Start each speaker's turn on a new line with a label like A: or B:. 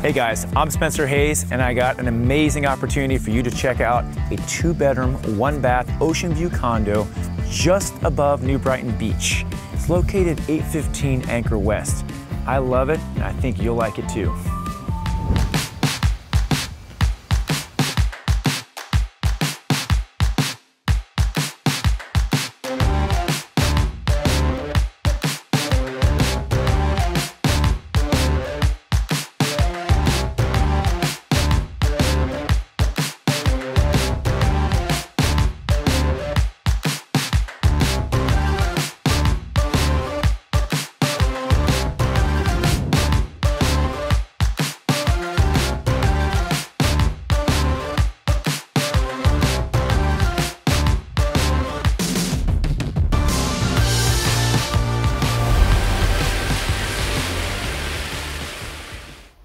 A: Hey guys, I'm Spencer Hayes, and I got an amazing opportunity for you to check out a two bedroom, one bath ocean view condo just above New Brighton Beach. It's located 815 Anchor West. I love it, and I think you'll like it too.